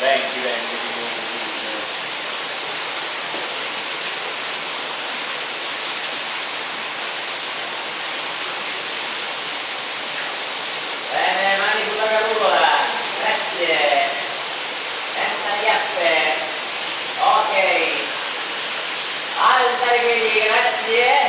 20, 20. Bene, mani sulla caruola, grazie. Senza chiappe. Ok. Alta, Righelli, grazie.